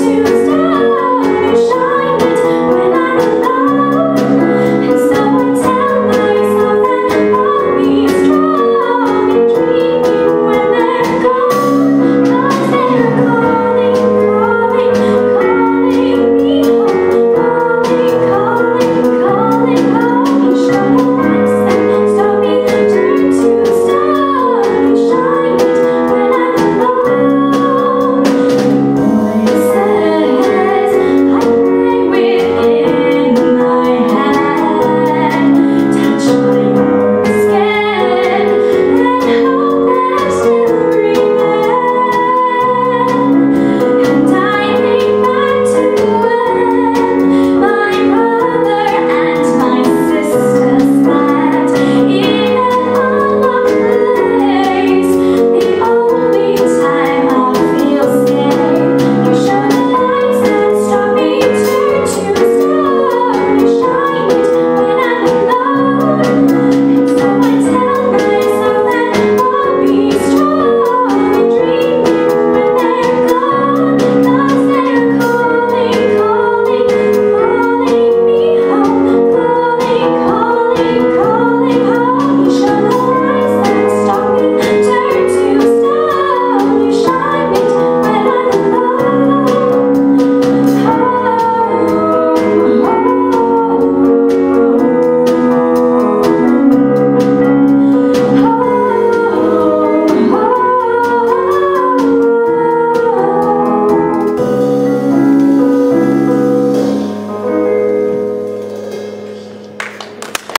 you.